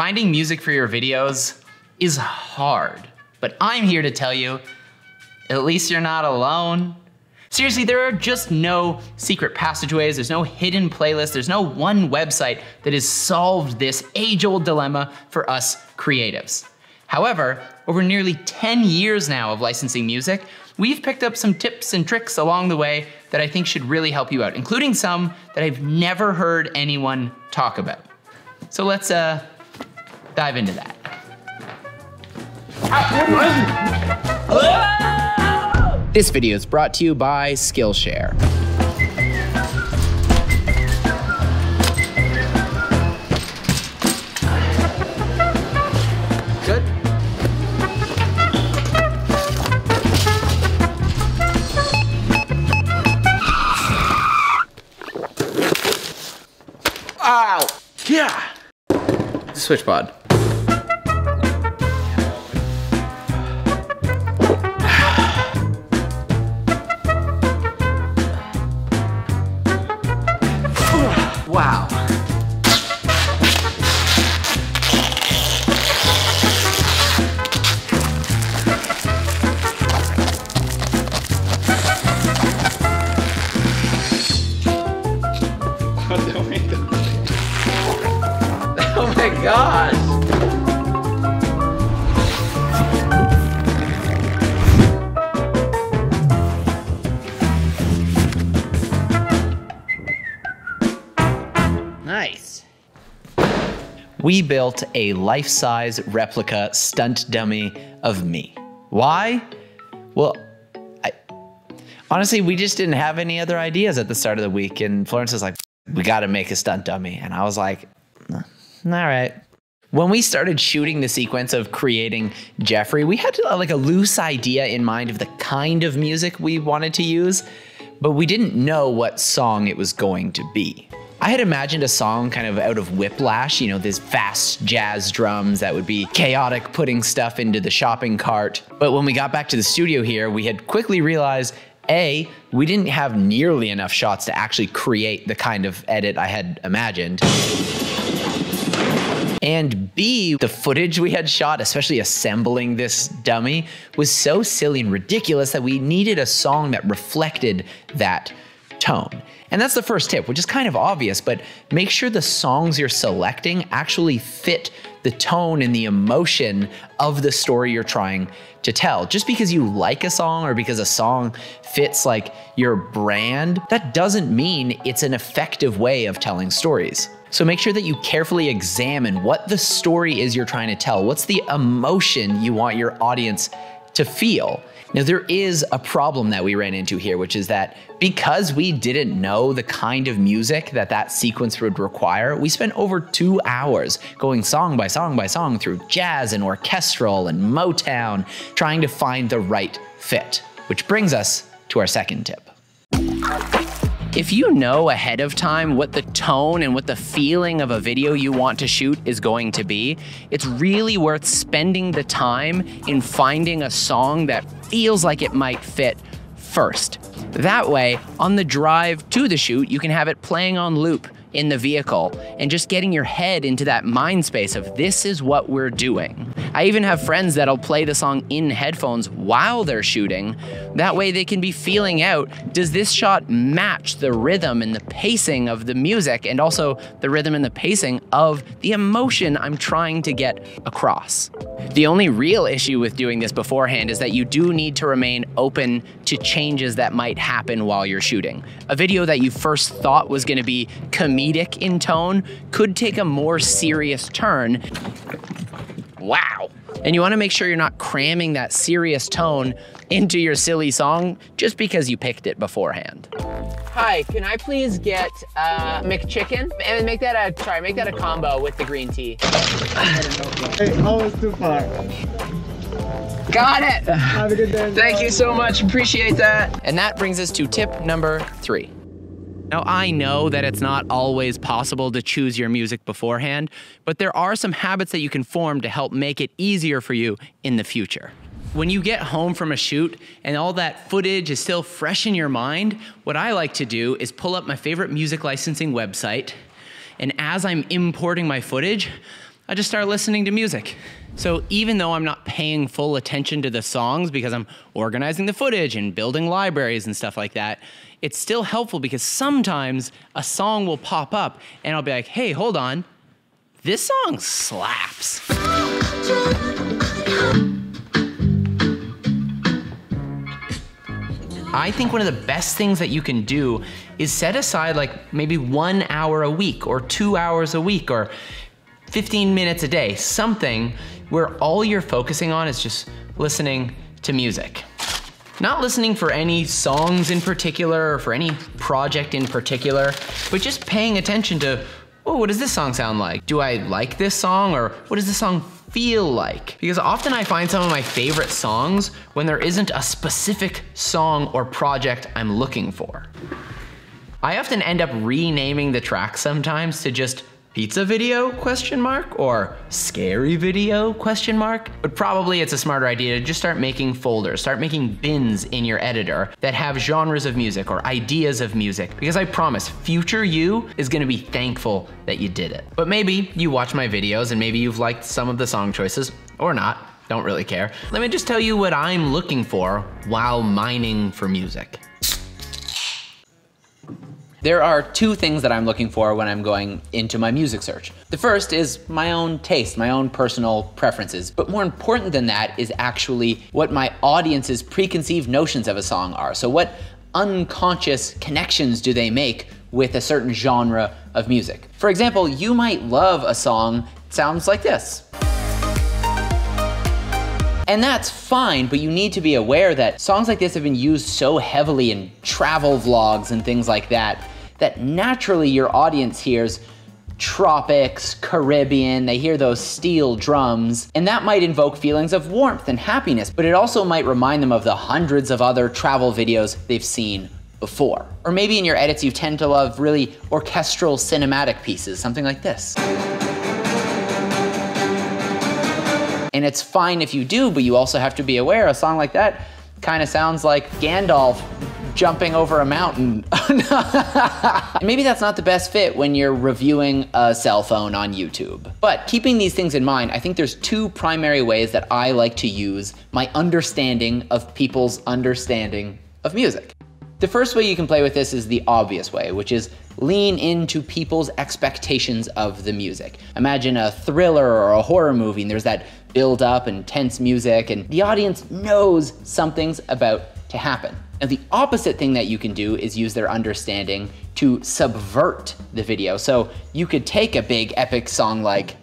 Finding music for your videos is hard, but I'm here to tell you, at least you're not alone. Seriously, there are just no secret passageways, there's no hidden playlist, there's no one website that has solved this age old dilemma for us creatives. However, over nearly 10 years now of licensing music, we've picked up some tips and tricks along the way that I think should really help you out, including some that I've never heard anyone talk about. So let's uh, dive into that. This video is brought to you by Skillshare. Good. Ow! Yeah! Switch pod. Oh my gosh. Nice. We built a life-size replica stunt dummy of me. Why? Well, I, honestly, we just didn't have any other ideas at the start of the week, and Florence was like, "We got to make a stunt dummy," and I was like, all right. When we started shooting the sequence of creating Jeffrey, we had uh, like a loose idea in mind of the kind of music we wanted to use, but we didn't know what song it was going to be. I had imagined a song kind of out of Whiplash, you know, these fast jazz drums that would be chaotic putting stuff into the shopping cart. But when we got back to the studio here, we had quickly realized a, we didn't have nearly enough shots to actually create the kind of edit I had imagined. And B, the footage we had shot, especially assembling this dummy, was so silly and ridiculous that we needed a song that reflected that tone. And that's the first tip, which is kind of obvious, but make sure the songs you're selecting actually fit the tone and the emotion of the story you're trying to tell. Just because you like a song or because a song fits like your brand, that doesn't mean it's an effective way of telling stories. So make sure that you carefully examine what the story is you're trying to tell. What's the emotion you want your audience to feel? Now, there is a problem that we ran into here, which is that because we didn't know the kind of music that that sequence would require, we spent over two hours going song by song by song through jazz and orchestral and Motown, trying to find the right fit. Which brings us to our second tip. If you know ahead of time what the tone and what the feeling of a video you want to shoot is going to be, it's really worth spending the time in finding a song that feels like it might fit first. That way, on the drive to the shoot, you can have it playing on loop in the vehicle and just getting your head into that mind space of this is what we're doing. I even have friends that'll play the song in headphones while they're shooting. That way they can be feeling out does this shot match the rhythm and the pacing of the music and also the rhythm and the pacing of the emotion I'm trying to get across. The only real issue with doing this beforehand is that you do need to remain open to changes that might happen while you're shooting. A video that you first thought was going to be comedic in tone could take a more serious turn. Wow. And you want to make sure you're not cramming that serious tone into your silly song just because you picked it beforehand. Hi, can I please get uh, McChicken and make that a sorry, make that a combo with the green tea. Hey, almost too far. Got it. Have a good day. Thank you so much. Appreciate that. And that brings us to tip number three. Now, I know that it's not always possible to choose your music beforehand, but there are some habits that you can form to help make it easier for you in the future. When you get home from a shoot and all that footage is still fresh in your mind, what I like to do is pull up my favorite music licensing website, and as I'm importing my footage, I just start listening to music. So even though I'm not paying full attention to the songs because I'm organizing the footage and building libraries and stuff like that, it's still helpful because sometimes a song will pop up and I'll be like, hey, hold on, this song slaps. I think one of the best things that you can do is set aside like maybe one hour a week or two hours a week or 15 minutes a day, something where all you're focusing on is just listening to music. Not listening for any songs in particular or for any project in particular, but just paying attention to, oh, what does this song sound like? Do I like this song or what does this song feel like? Because often I find some of my favorite songs when there isn't a specific song or project I'm looking for. I often end up renaming the track sometimes to just pizza video question mark or scary video question mark? But probably it's a smarter idea to just start making folders start making bins in your editor that have genres of music or ideas of music. Because i promise future you is going to be thankful that you did it. But maybe you watch my videos and maybe you've liked some of the song choices or not don't really care. Let me just tell you what i'm looking for while mining for music there are two things that I'm looking for when I'm going into my music search. The first is my own taste, my own personal preferences. But more important than that is actually what my audience's preconceived notions of a song are. So, what unconscious connections do they make with a certain genre of music? For example, you might love a song sounds like this. And that's fine, but you need to be aware that songs like this have been used so heavily in travel vlogs and things like that, that naturally your audience hears tropics, Caribbean, they hear those steel drums, and that might invoke feelings of warmth and happiness, but it also might remind them of the hundreds of other travel videos they've seen before. Or maybe in your edits you tend to love really orchestral cinematic pieces, something like this. And it's fine if you do, but you also have to be aware a song like that kind of sounds like Gandalf jumping over a mountain. Maybe that's not the best fit when you're reviewing a cell phone on YouTube. But keeping these things in mind, I think there's two primary ways that I like to use my understanding of people's understanding of music. The first way you can play with this is the obvious way, which is lean into people's expectations of the music. Imagine a thriller or a horror movie, and there's that build up and tense music, and the audience knows something's about to happen. Now, the opposite thing that you can do is use their understanding to subvert the video. So you could take a big epic song like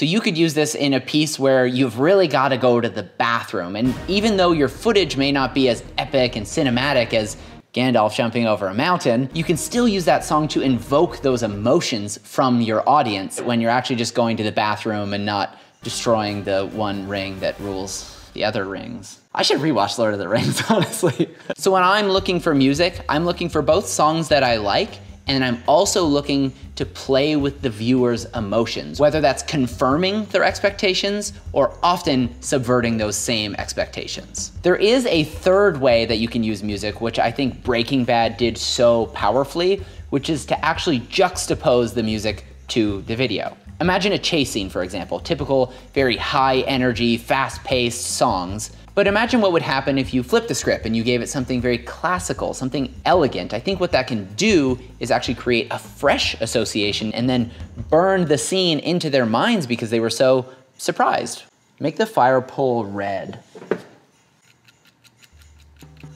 So you could use this in a piece where you've really got to go to the bathroom. And even though your footage may not be as epic and cinematic as Gandalf jumping over a mountain, you can still use that song to invoke those emotions from your audience when you're actually just going to the bathroom and not destroying the one ring that rules the other rings. I should rewatch Lord of the Rings, honestly. so when I'm looking for music, I'm looking for both songs that I like and I'm also looking to play with the viewer's emotions, whether that's confirming their expectations or often subverting those same expectations. There is a third way that you can use music, which I think Breaking Bad did so powerfully, which is to actually juxtapose the music to the video. Imagine a chase scene, for example, typical, very high energy, fast paced songs. But imagine what would happen if you flipped the script and you gave it something very classical, something elegant. I think what that can do is actually create a fresh association and then burn the scene into their minds because they were so surprised. Make the fire pole red.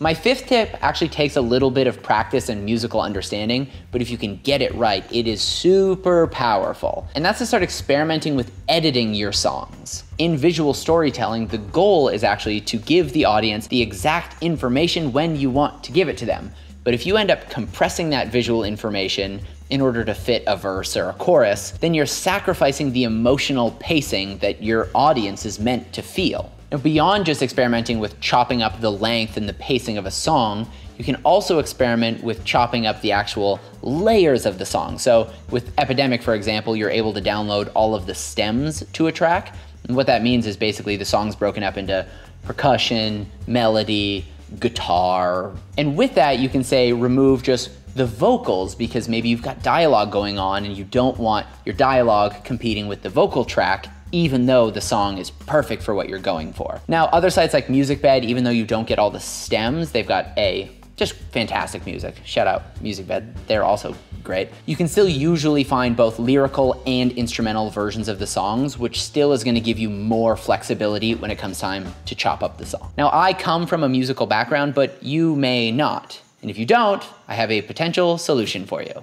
My fifth tip actually takes a little bit of practice and musical understanding, but if you can get it right, it is super powerful. And that's to start experimenting with editing your songs. In visual storytelling, the goal is actually to give the audience the exact information when you want to give it to them. But if you end up compressing that visual information in order to fit a verse or a chorus, then you're sacrificing the emotional pacing that your audience is meant to feel. Now, beyond just experimenting with chopping up the length and the pacing of a song, you can also experiment with chopping up the actual layers of the song. So, with Epidemic, for example, you're able to download all of the stems to a track. And what that means is basically the song's broken up into percussion, melody, guitar. And with that, you can say remove just the vocals because maybe you've got dialogue going on and you don't want your dialogue competing with the vocal track even though the song is perfect for what you're going for. Now, other sites like MusicBed, even though you don't get all the stems, they've got a just fantastic music. Shout out MusicBed, they're also great. You can still usually find both lyrical and instrumental versions of the songs, which still is gonna give you more flexibility when it comes time to chop up the song. Now, I come from a musical background, but you may not. And if you don't, I have a potential solution for you.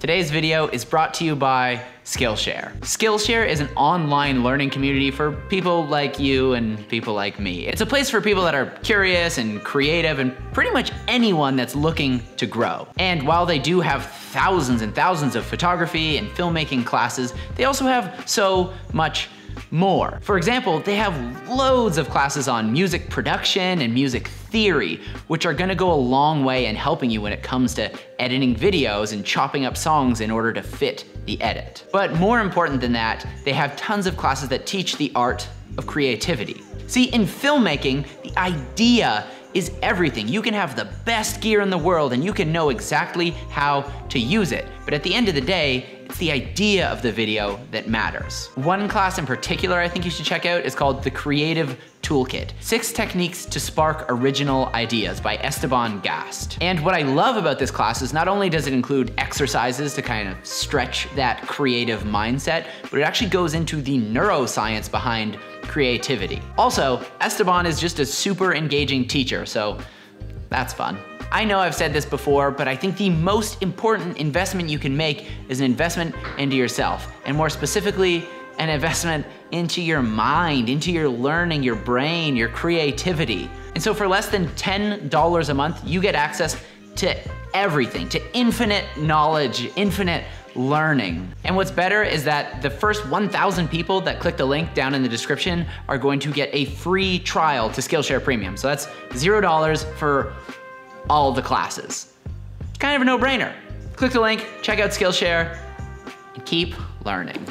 Today's video is brought to you by Skillshare. Skillshare is an online learning community for people like you and people like me. It's a place for people that are curious and creative and pretty much anyone that's looking to grow. And while they do have thousands and thousands of photography and filmmaking classes, they also have so much more. For example, they have loads of classes on music production and music theory, which are gonna go a long way in helping you when it comes to editing videos and chopping up songs in order to fit the edit. But more important than that, they have tons of classes that teach the art of creativity. See, in filmmaking, the idea is everything. You can have the best gear in the world and you can know exactly how to use it. But at the end of the day, it's the idea of the video that matters. One class in particular I think you should check out is called The Creative Toolkit. Six Techniques to Spark Original Ideas by Esteban Gast. And what I love about this class is not only does it include exercises to kind of stretch that creative mindset, but it actually goes into the neuroscience behind creativity. Also, Esteban is just a super engaging teacher, so that's fun. I know I've said this before, but I think the most important investment you can make is an investment into yourself, and more specifically, an investment into your mind, into your learning, your brain, your creativity. And so for less than $10 a month, you get access to everything, to infinite knowledge, infinite learning. And what's better is that the first 1,000 people that click the link down in the description are going to get a free trial to Skillshare Premium. So that's $0 for all the classes. Kind of a no-brainer. Click the link, check out Skillshare, and keep learning.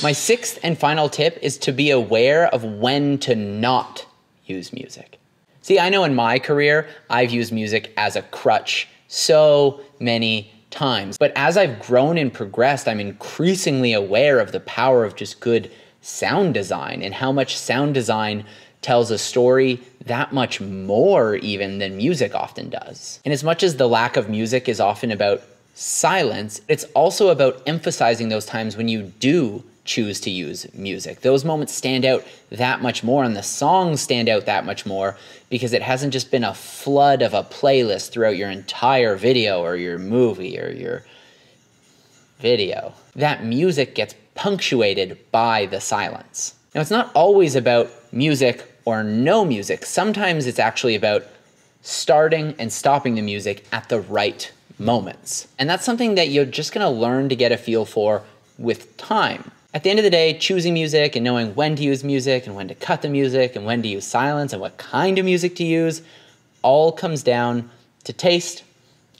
My sixth and final tip is to be aware of when to not use music. See, I know in my career, I've used music as a crutch so many times. But as I've grown and progressed, I'm increasingly aware of the power of just good sound design and how much sound design tells a story that much more even than music often does. And as much as the lack of music is often about silence, it's also about emphasizing those times when you do choose to use music. Those moments stand out that much more, and the songs stand out that much more because it hasn't just been a flood of a playlist throughout your entire video or your movie or your video. That music gets punctuated by the silence. Now, it's not always about music or no music. Sometimes it's actually about starting and stopping the music at the right moments. And that's something that you're just gonna learn to get a feel for with time. At the end of the day, choosing music and knowing when to use music and when to cut the music and when to use silence and what kind of music to use all comes down to taste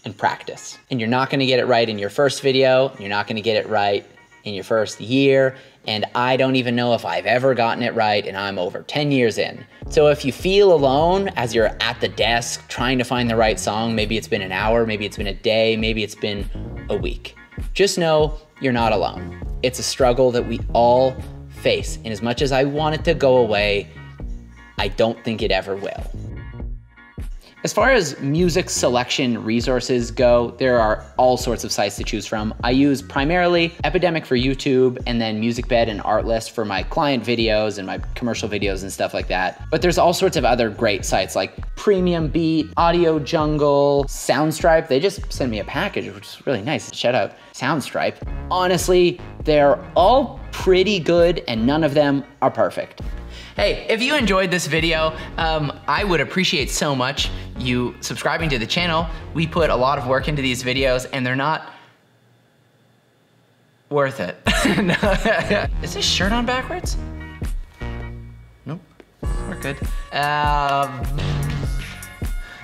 and practice. And you're not gonna get it right in your first video, you're not gonna get it right in your first year, and I don't even know if I've ever gotten it right, and I'm over 10 years in. So if you feel alone as you're at the desk trying to find the right song, maybe it's been an hour, maybe it's been a day, maybe it's been a week, just know you're not alone. It's a struggle that we all face, and as much as I want it to go away, I don't think it ever will. As far as music selection resources go, there are all sorts of sites to choose from. I use primarily Epidemic for YouTube and then MusicBed and Artlist for my client videos and my commercial videos and stuff like that. But there's all sorts of other great sites like Premium Beat, Audio Jungle, Soundstripe. They just sent me a package, which is really nice. Shout out Soundstripe. Honestly, they're all pretty good and none of them are perfect. Hey, if you enjoyed this video, um, I would appreciate so much you subscribing to the channel. We put a lot of work into these videos and they're not worth it. Is this shirt on backwards? Nope, we're good. Um,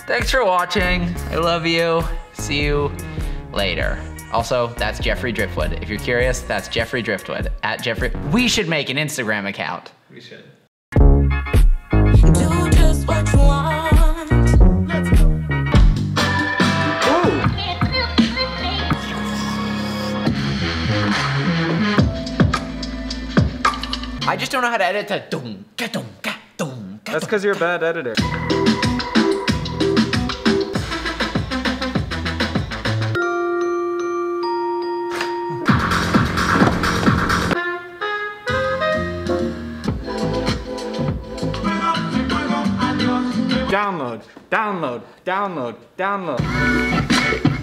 thanks for watching. I love you. See you later. Also, that's Jeffrey Driftwood. If you're curious, that's Jeffrey Driftwood at Jeffrey. We should make an Instagram account. We should. I just don't know how to edit the dum, ka dum, ka dum, ka That's because you're a bad editor. Download, download, download, download.